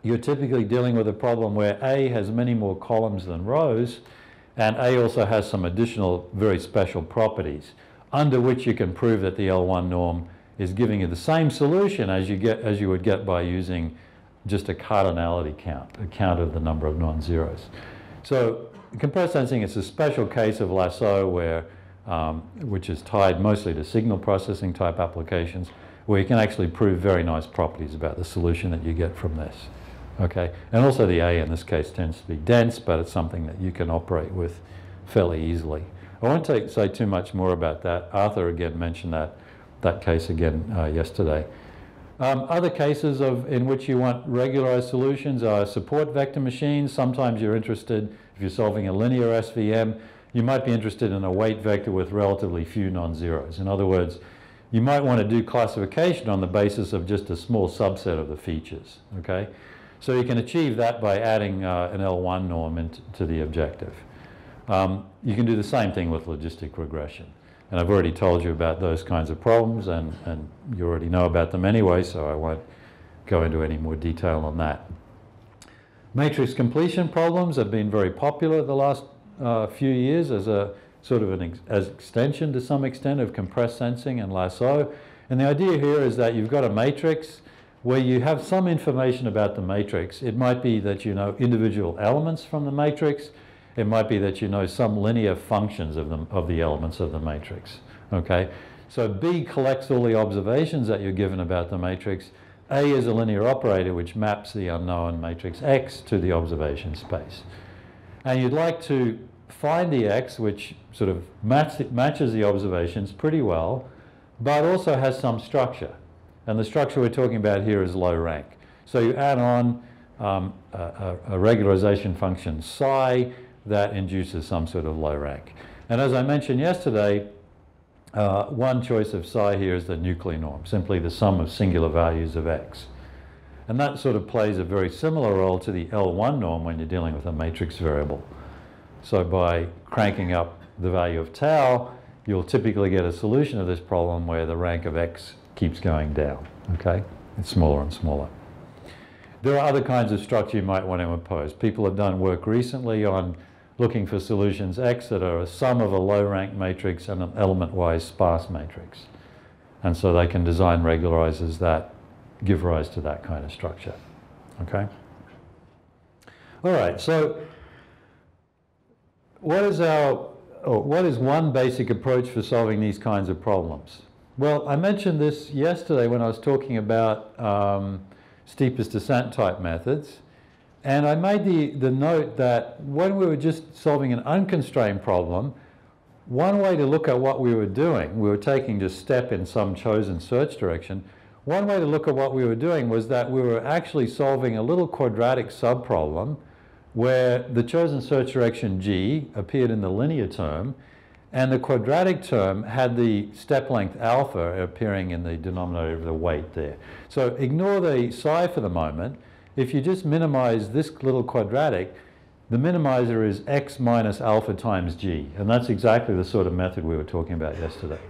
you're typically dealing with a problem where A has many more columns than rows, and A also has some additional very special properties, under which you can prove that the L1 norm is giving you the same solution as you, get, as you would get by using just a cardinality count, a count of the number of non-zeros. So compressed sensing is a special case of lasso where um, which is tied mostly to signal processing type applications, where you can actually prove very nice properties about the solution that you get from this. Okay, and also the A in this case tends to be dense, but it's something that you can operate with fairly easily. I won't take, say too much more about that. Arthur again mentioned that, that case again uh, yesterday. Um, other cases of, in which you want regularized solutions are support vector machines. Sometimes you're interested, if you're solving a linear SVM, you might be interested in a weight vector with relatively few non-zeros. In other words, you might want to do classification on the basis of just a small subset of the features, okay? So you can achieve that by adding uh, an L1 norm into the objective. Um, you can do the same thing with logistic regression. And I've already told you about those kinds of problems, and, and you already know about them anyway, so I won't go into any more detail on that. Matrix completion problems have been very popular the last uh, few years as a sort of an ex as extension to some extent of compressed sensing and lasso. And the idea here is that you've got a matrix where you have some information about the matrix. It might be that you know individual elements from the matrix. It might be that you know some linear functions of, the of the elements of the matrix. Okay, so B collects all the observations that you're given about the matrix. A is a linear operator which maps the unknown matrix X to the observation space and you'd like to find the x, which sort of match, matches the observations pretty well, but also has some structure. And the structure we're talking about here is low rank. So you add on um, a, a, regularization function psi that induces some sort of low rank. And as I mentioned yesterday, uh, one choice of psi here is the nuclear norm, simply the sum of singular values of x. And that sort of plays a very similar role to the L1 norm when you're dealing with a matrix variable. So by cranking up the value of tau, you'll typically get a solution of this problem where the rank of x keeps going down, okay? It's smaller and smaller. There are other kinds of structure you might want to impose. People have done work recently on looking for solutions X that are a sum of a low rank matrix and an element-wise sparse matrix. And so they can design regularizers that give rise to that kind of structure. Okay? All right, so what is our, or what is one basic approach for solving these kinds of problems? Well, I mentioned this yesterday when I was talking about um, steepest descent type methods. And I made the, the note that when we were just solving an unconstrained problem, one way to look at what we were doing, we were taking just step in some chosen search direction. One way to look at what we were doing was that we were actually solving a little quadratic subproblem where the chosen search direction g appeared in the linear term and the quadratic term had the step length alpha appearing in the denominator of the weight there. So ignore the psi for the moment. If you just minimize this little quadratic, the minimizer is x minus alpha times g. And that's exactly the sort of method we were talking about yesterday.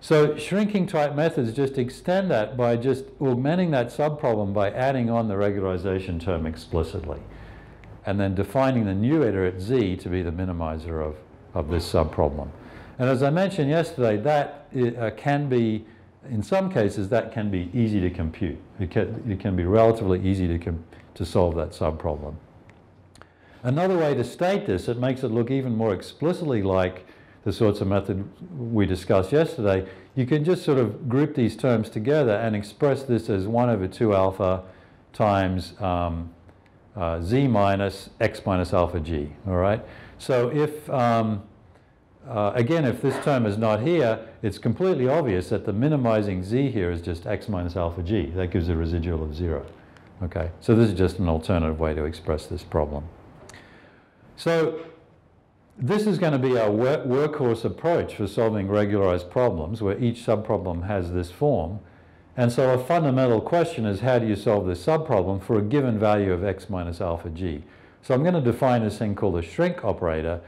So shrinking type methods just extend that by just augmenting that subproblem by adding on the regularization term explicitly. And then defining the new iter at z to be the minimizer of of this subproblem. And as I mentioned yesterday, that uh, can be, in some cases, that can be easy to compute. It can, it can be relatively easy to, to solve that subproblem. Another way to state this, it makes it look even more explicitly like the sorts of method we discussed yesterday. You can just sort of group these terms together and express this as 1 over 2 alpha times um, uh, z minus x minus alpha g, all right? So if, um, uh, again, if this term is not here, it's completely obvious that the minimizing z here is just x minus alpha g. That gives a residual of zero. Okay, so this is just an alternative way to express this problem. So this is going to be our workhorse approach for solving regularized problems where each subproblem has this form. And so a fundamental question is how do you solve this subproblem for a given value of x minus alpha g? So I'm going to define this thing called a shrink operator.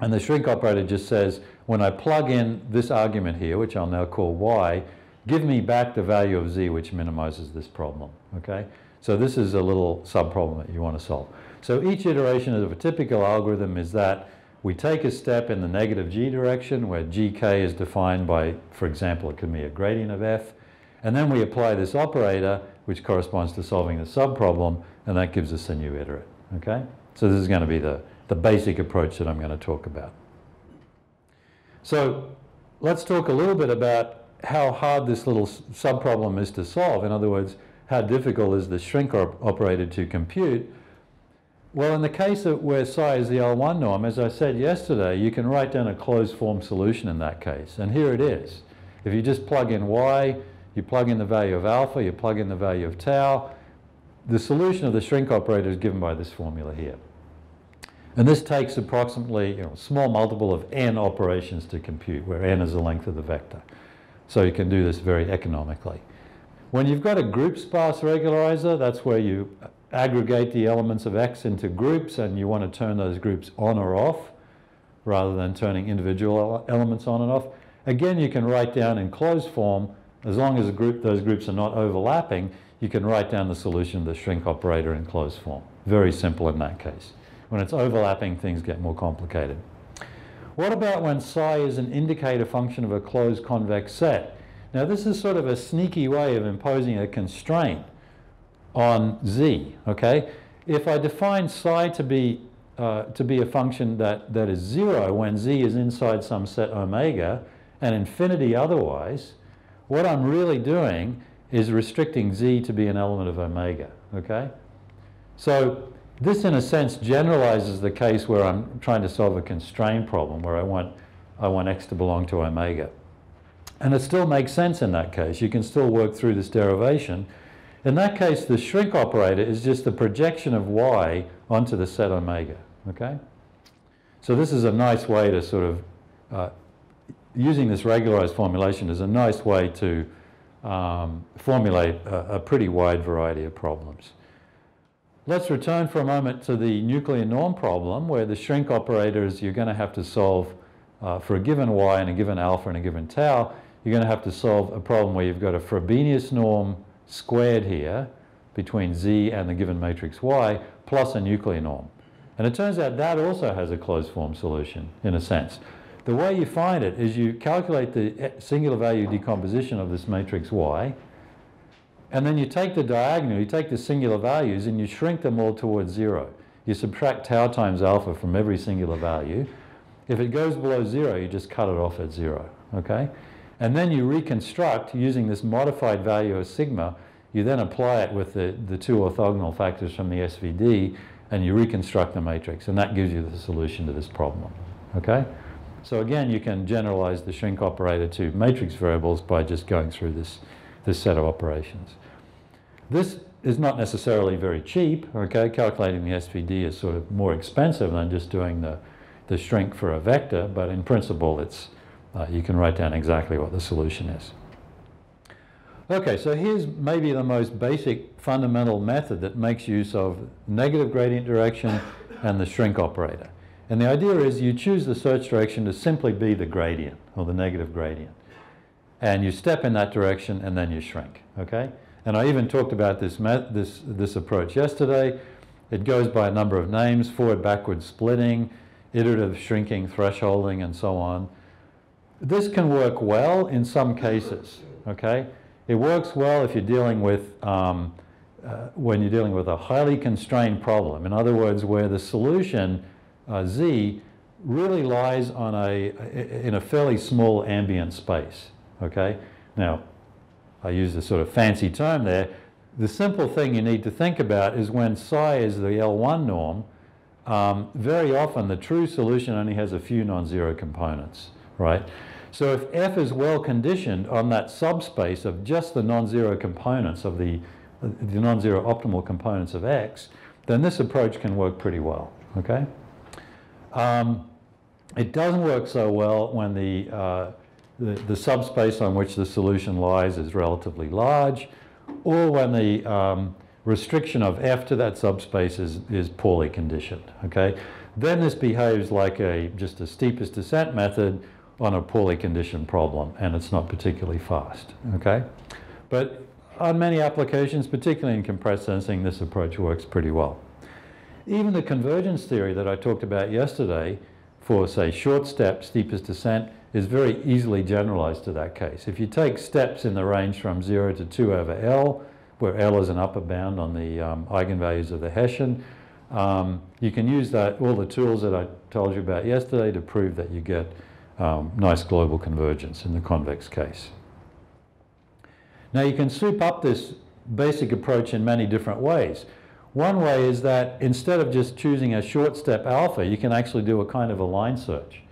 And the shrink operator just says, when I plug in this argument here, which I'll now call y, give me back the value of z which minimizes this problem, okay? So this is a little subproblem that you want to solve. So each iteration of a typical algorithm is that we take a step in the negative g direction where gk is defined by, for example, it can be a gradient of f, and then we apply this operator which corresponds to solving the subproblem, and that gives us a new iterate. Okay? So this is going to be the, the basic approach that I'm going to talk about. So let's talk a little bit about how hard this little subproblem is to solve. In other words, how difficult is the shrink op operator to compute? Well, in the case of where psi is the L1 norm, as I said yesterday, you can write down a closed form solution in that case. And here it is. If you just plug in y, you plug in the value of alpha, you plug in the value of tau, the solution of the shrink operator is given by this formula here. And this takes approximately you know, a small multiple of n operations to compute, where n is the length of the vector. So you can do this very economically. When you've got a group sparse regularizer, that's where you aggregate the elements of x into groups and you want to turn those groups on or off rather than turning individual elements on and off. Again, you can write down in closed form, as long as group, those groups are not overlapping, you can write down the solution of the shrink operator in closed form. Very simple in that case. When it's overlapping, things get more complicated. What about when psi is an indicator function of a closed convex set? Now this is sort of a sneaky way of imposing a constraint on z, okay? If I define psi to be, uh, to be a function that, that is zero when z is inside some set omega and infinity otherwise, what I'm really doing is restricting z to be an element of omega, okay? So this, in a sense, generalizes the case where I'm trying to solve a constraint problem, where I want, I want x to belong to omega. And it still makes sense in that case. You can still work through this derivation. In that case, the shrink operator is just the projection of y onto the set omega, okay? So this is a nice way to sort of, uh, using this regularized formulation is a nice way to um, formulate a, a pretty wide variety of problems. Let's return for a moment to the nuclear norm problem where the shrink operators you're going to have to solve uh, for a given y and a given alpha and a given tau, you're going to have to solve a problem where you've got a Frobenius norm squared here between z and the given matrix y plus a nuclear norm. And it turns out that also has a closed form solution in a sense. The way you find it is you calculate the eh, singular value decomposition of this matrix Y, And then you take the diagonal, you take the singular values and you shrink them all towards zero. You subtract tau times alpha from every singular value. If it goes below zero, you just cut it off at zero, okay? And then you reconstruct using this modified value of sigma. You then apply it with the, the two orthogonal factors from the SVD and you reconstruct the matrix and that gives you the solution to this problem, okay? So again, you can generalize the shrink operator to matrix variables by just going through this, this set of operations. This is not necessarily very cheap, okay? Calculating the SVD is sort of more expensive than just doing the, the shrink for a vector, but in principle, it's, uh, you can write down exactly what the solution is. Okay, so here's maybe the most basic fundamental method that makes use of negative gradient direction and the shrink operator. And the idea is you choose the search direction to simply be the gradient or the negative gradient. And you step in that direction and then you shrink, okay? And I even talked about this, this, this approach yesterday. It goes by a number of names, forward, backward splitting, iterative shrinking, thresholding, and so on. This can work well in some cases, okay? It works well if you're dealing with, um, uh, when you're dealing with a highly constrained problem. In other words, where the solution, Z, really lies on a, in a fairly small ambient space, okay? Now, I use a sort of fancy term there. The simple thing you need to think about is when psi is the L1 norm, um, very often the true solution only has a few non-zero components, right? So if F is well conditioned on that subspace of just the non-zero components of the, the non-zero optimal components of X, then this approach can work pretty well, okay? Um, it doesn't work so well when the uh, the, the subspace on which the solution lies is relatively large, or when the um, restriction of f to that subspace is, is poorly conditioned, okay? Then this behaves like a, just a steepest descent method on a poorly conditioned problem, and it's not particularly fast, okay? But on many applications, particularly in compressed sensing, this approach works pretty well. Even the convergence theory that I talked about yesterday for, say, short step, steepest descent, is very easily generalized to that case. If you take steps in the range from 0 to 2 over L, where L is an upper bound on the um, eigenvalues of the Hessian, um, you can use that, all the tools that I told you about yesterday to prove that you get um, nice global convergence in the convex case. Now you can soup up this basic approach in many different ways. One way is that instead of just choosing a short step alpha, you can actually do a kind of a line search.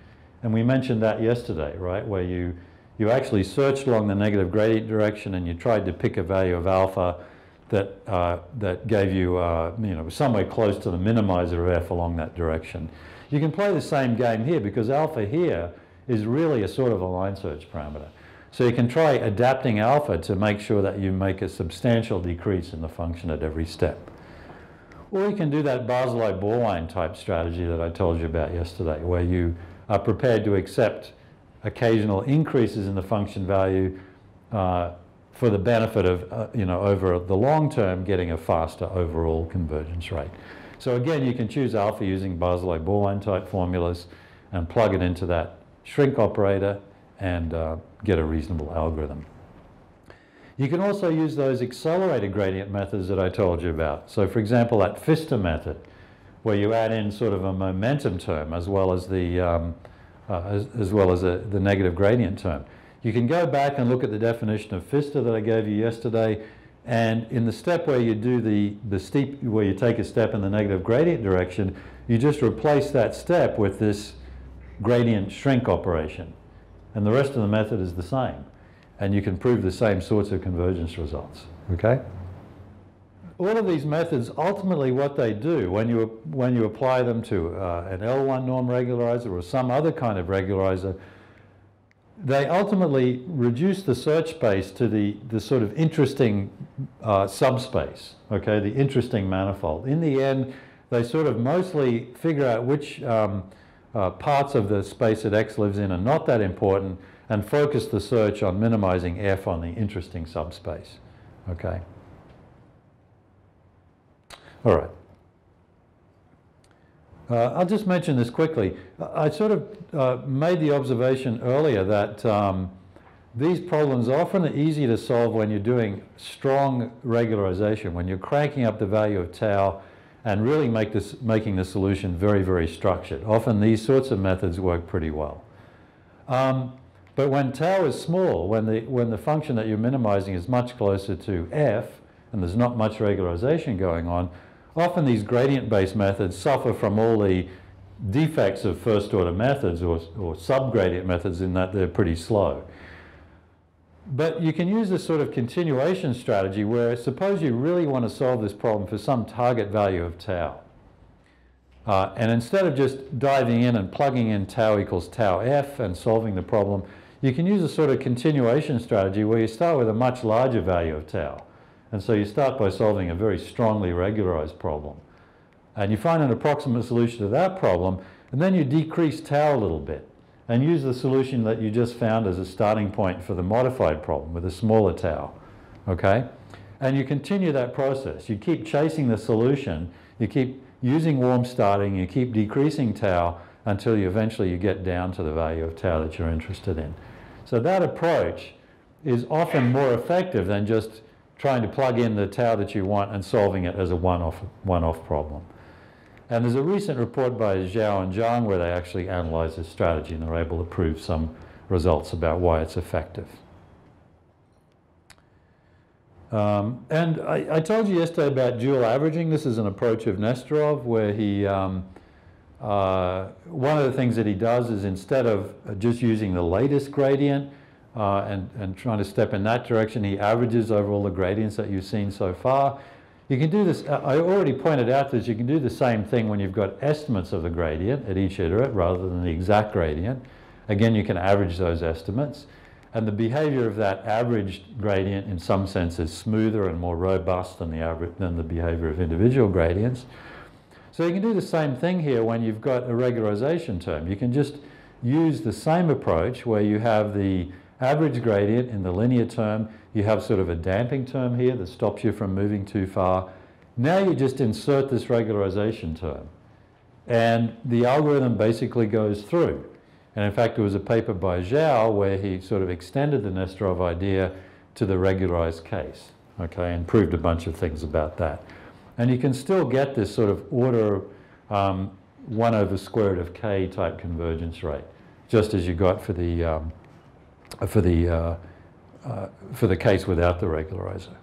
And we mentioned that yesterday, right, where you, you actually searched along the negative gradient direction and you tried to pick a value of alpha that, uh, that gave you, uh, you know, somewhere close to the minimizer of f along that direction. You can play the same game here because alpha here is really a sort of a line search parameter. So you can try adapting alpha to make sure that you make a substantial decrease in the function at every step. Or you can do that Barzilai-Borwein type strategy that I told you about yesterday, where you are prepared to accept occasional increases in the function value uh, for the benefit of, uh, you know, over the long term, getting a faster overall convergence rate. So again, you can choose alpha using Barzilai-Borwein type formulas and plug it into that shrink operator and uh, get a reasonable algorithm. You can also use those accelerated gradient methods that I told you about. So for example, that FISTA method, where you add in sort of a momentum term as well as the, um, uh, as, as, well as a, the negative gradient term. You can go back and look at the definition of FISTA that I gave you yesterday, and in the step where you do the, the steep, where you take a step in the negative gradient direction, you just replace that step with this gradient shrink operation. And the rest of the method is the same. And you can prove the same sorts of convergence results, okay? all of these methods, ultimately what they do when you, when you apply them to uh, an L1 norm regularizer or some other kind of regularizer, they ultimately reduce the search space to the, the sort of interesting uh, subspace, okay, the interesting manifold. In the end, they sort of mostly figure out which um, uh, parts of the space that X lives in are not that important and focus the search on minimizing F on the interesting subspace, okay. All right. Uh, I'll just mention this quickly. I sort of uh, made the observation earlier that um, these problems often are often easy to solve when you're doing strong regularization, when you're cranking up the value of tau and really make this, making the solution very, very structured. Often these sorts of methods work pretty well. Um, but when tau is small, when the, when the function that you're minimizing is much closer to f, and there's not much regularization going on, often these gradient-based methods suffer from all the defects of first-order methods or, or subgradient methods in that they're pretty slow. But you can use this sort of continuation strategy where suppose you really want to solve this problem for some target value of tau. Uh, and instead of just diving in and plugging in tau equals tau f and solving the problem, you can use a sort of continuation strategy where you start with a much larger value of tau. And so you start by solving a very strongly regularized problem. And you find an approximate solution to that problem, and then you decrease tau a little bit and use the solution that you just found as a starting point for the modified problem with a smaller tau, okay? And you continue that process. You keep chasing the solution, you keep using warm starting, you keep decreasing tau until you eventually you get down to the value of tau that you're interested in. So that approach is often more effective than just trying to plug in the tau that you want and solving it as a one-off one-off problem. And there's a recent report by Xiao and Zhang where they actually analyze this strategy and they're able to prove some results about why it's effective. Um, and I, I, told you yesterday about dual averaging. This is an approach of Nesterov where he, um, uh, one of the things that he does is instead of just using the latest gradient uh, and, and trying to step in that direction, he averages over all the gradients that you've seen so far. You can do this, uh, I already pointed out that you can do the same thing when you've got estimates of the gradient at each iterate rather than the exact gradient. Again, you can average those estimates. And the behavior of that averaged gradient in some sense is smoother and more robust than the, average, than the behavior of individual gradients. So you can do the same thing here when you've got a regularization term. You can just use the same approach where you have the average gradient in the linear term. You have sort of a damping term here that stops you from moving too far. Now you just insert this regularization term. And the algorithm basically goes through. And in fact, there was a paper by Xiao where he sort of extended the Nesterov idea to the regularized case, okay, and proved a bunch of things about that. And you can still get this sort of order um, 1 over square root of k type convergence rate, just as you got for the um, for the, uh, uh, for the case without the regularizer.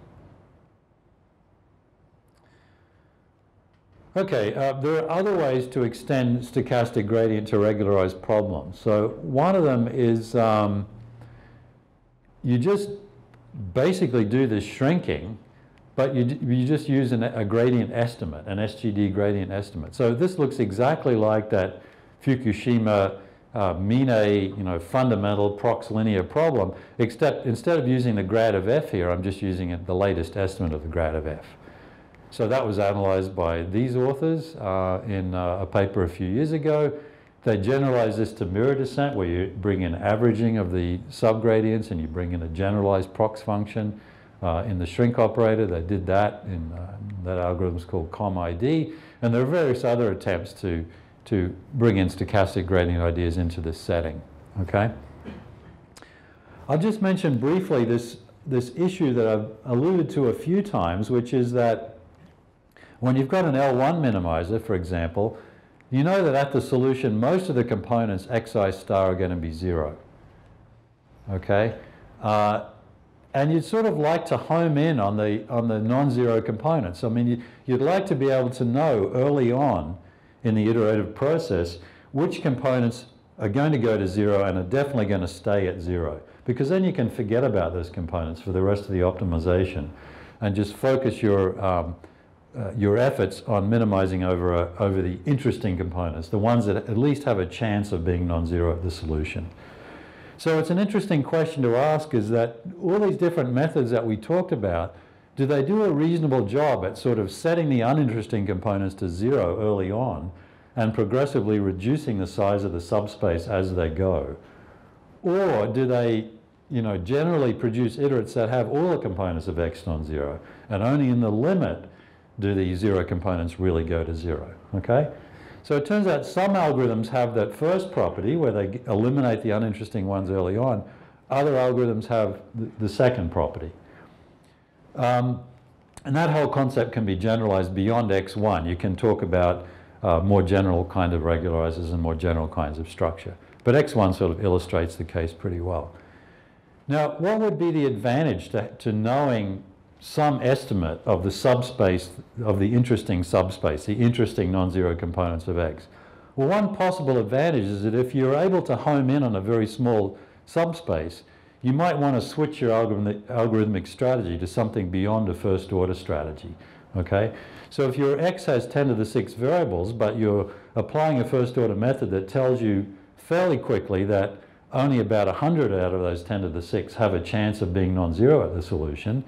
Okay, uh, there are other ways to extend stochastic gradient to regularize problems. So one of them is um, you just basically do this shrinking, but you, you just use an, a gradient estimate, an SGD gradient estimate. So this looks exactly like that Fukushima uh, Mine, you know, fundamental prox linear problem, except instead of using the grad of f here, I'm just using it, the latest estimate of the grad of f. So that was analyzed by these authors uh, in uh, a paper a few years ago. They generalized this to mirror descent, where you bring in averaging of the subgradients and you bring in a generalized prox function. Uh, in the shrink operator, they did that in uh, that algorithm is called COMID. And there are various other attempts to to bring in stochastic gradient ideas into this setting, okay? I'll just mention briefly this, this issue that I've alluded to a few times, which is that when you've got an L1 minimizer, for example, you know that at the solution, most of the components xi star are going to be zero, okay? Uh, and you'd sort of like to home in on the, on the non-zero components. I mean, you, you'd like to be able to know early on in the iterative process which components are going to go to zero and are definitely going to stay at zero. Because then you can forget about those components for the rest of the optimization and just focus your, um, uh, your efforts on minimizing over, a, over the interesting components, the ones that at least have a chance of being non-zero at the solution. So it's an interesting question to ask is that all these different methods that we talked about do they do a reasonable job at sort of setting the uninteresting components to zero early on and progressively reducing the size of the subspace as they go? Or do they, you know, generally produce iterates that have all the components of x non-zero and only in the limit do the zero components really go to zero, okay? So it turns out some algorithms have that first property where they eliminate the uninteresting ones early on. other algorithms have the, the second property. Um, and that whole concept can be generalized beyond L1. You can talk about uh, more general kind of regularizers and more general kinds of structure. But L1 sort of illustrates the case pretty well. Now, what would be the advantage to, to knowing some estimate of the subspace, of the interesting subspace, the interesting non-zero components of X? Well, one possible advantage is that if you're able to home in on a very small subspace, you might want to switch your algorithmic, strategy to something beyond a first order strategy, okay? So if your X has 10 to the 6 variables, but you're applying a first order method that tells you fairly quickly that only about 100 out of those 10 to the 6 have a chance of being non-zero at the solution,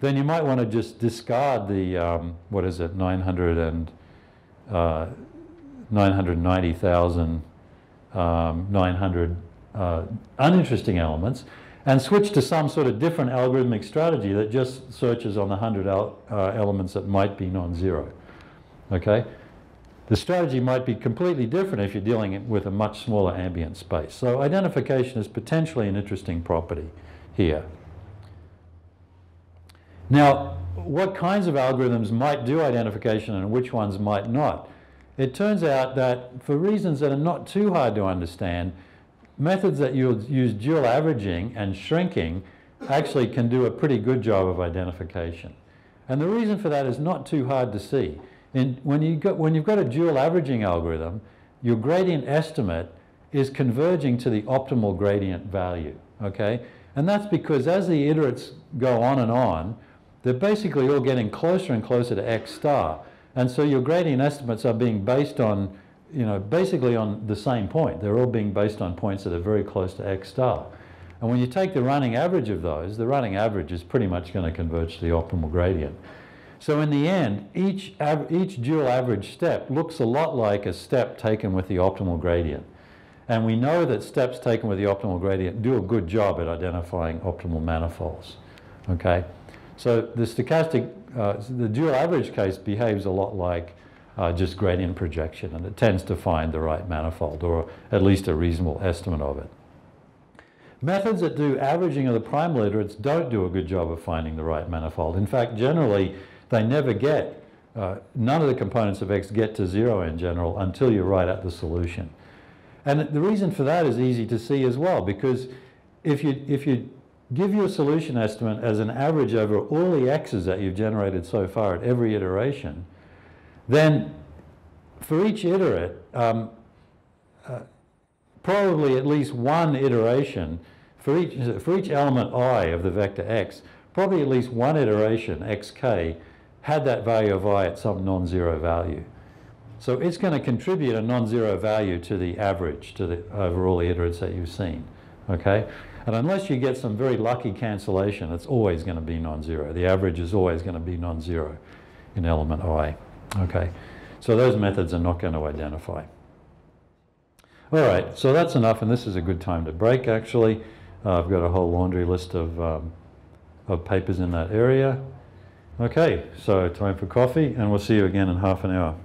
then you might want to just discard the, um, what is it, 900 and, uh, 990,000, um, 900 uh, uninteresting elements and switch to some sort of different algorithmic strategy that just searches on the 100 el uh, elements that might be non-zero. Okay? The strategy might be completely different if you're dealing with a much smaller ambient space. So identification is potentially an interesting property here. Now, what kinds of algorithms might do identification and which ones might not? It turns out that for reasons that are not too hard to understand, methods that use dual averaging and shrinking actually can do a pretty good job of identification. And the reason for that is not too hard to see. In, when, you when you've got a dual averaging algorithm, your gradient estimate is converging to the optimal gradient value, okay? And that's because as the iterates go on and on, they're basically all getting closer and closer to x star. And so your gradient estimates are being based on you know, basically on the same point. They're all being based on points that are very close to x star. And when you take the running average of those, the running average is pretty much going to converge to the optimal gradient. So in the end, each, each dual average step looks a lot like a step taken with the optimal gradient. And we know that steps taken with the optimal gradient do a good job at identifying optimal manifolds. Okay? So the stochastic, uh, the dual average case behaves a lot like uh, just gradient projection, and it tends to find the right manifold, or at least a reasonable estimate of it. Methods that do averaging of the primal iterates don't do a good job of finding the right manifold. In fact, generally, they never get, uh, none of the components of X get to zero in general until you're right at the solution. And the reason for that is easy to see as well, because if you, if you give your solution estimate as an average over all the X's that you've generated so far at every iteration, then for each iterate, um, uh, probably at least one iteration for each, for each element i of the vector x, probably at least one iteration, xk, had that value of i at some non-zero value. So it's going to contribute a non-zero value to the average, to the overall iterates that you've seen, okay? And unless you get some very lucky cancellation, it's always going to be non-zero. The average is always going to be non-zero in element i. Okay, so those methods are not going to identify. All right, so that's enough, and this is a good time to break, actually. Uh, I've got a whole laundry list of, um, of papers in that area. Okay, so time for coffee, and we'll see you again in half an hour.